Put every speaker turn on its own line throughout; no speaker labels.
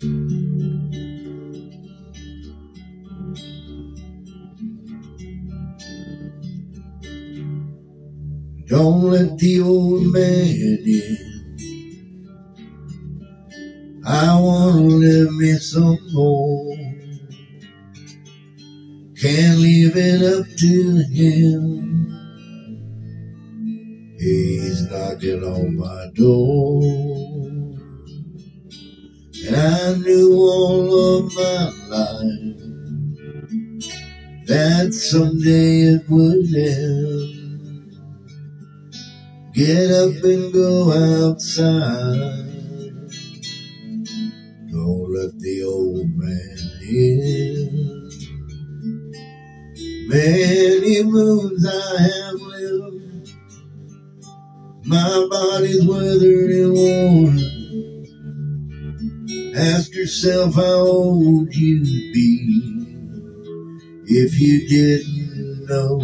Don't let the old man in. I wanna live me some more. Can't leave it up to him. He's knocking on my door. That someday it would end. Get up and go outside. Don't let the old man in. Many moons I have lived. My body's withered and worn. Ask yourself how old you'd be if you didn't know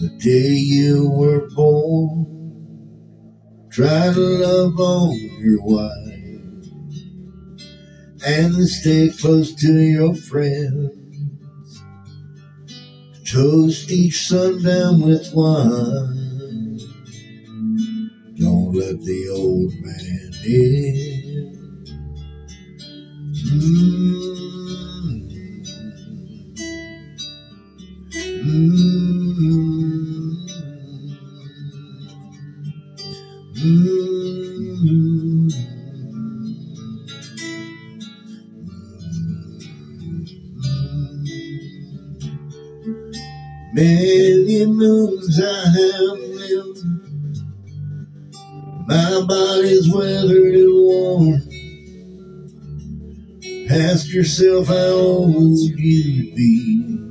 the day you were born. Try to love on your wife and stay close to your friends. Toast each sundown with wine. Don't let the old man in. Many moons I have lived. My body's weathered and worn. Yourself how old you'd be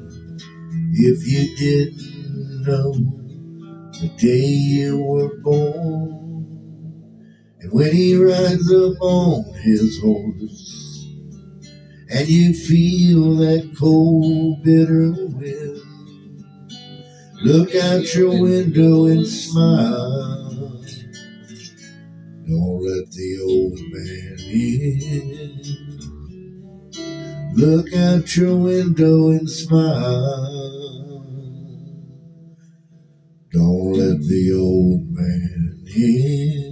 if you didn't know the day you were born. And when he rides up on his horse, and you feel that cold, bitter wind, look out your window and smile. Look out your window and smile. Don't let the old man in.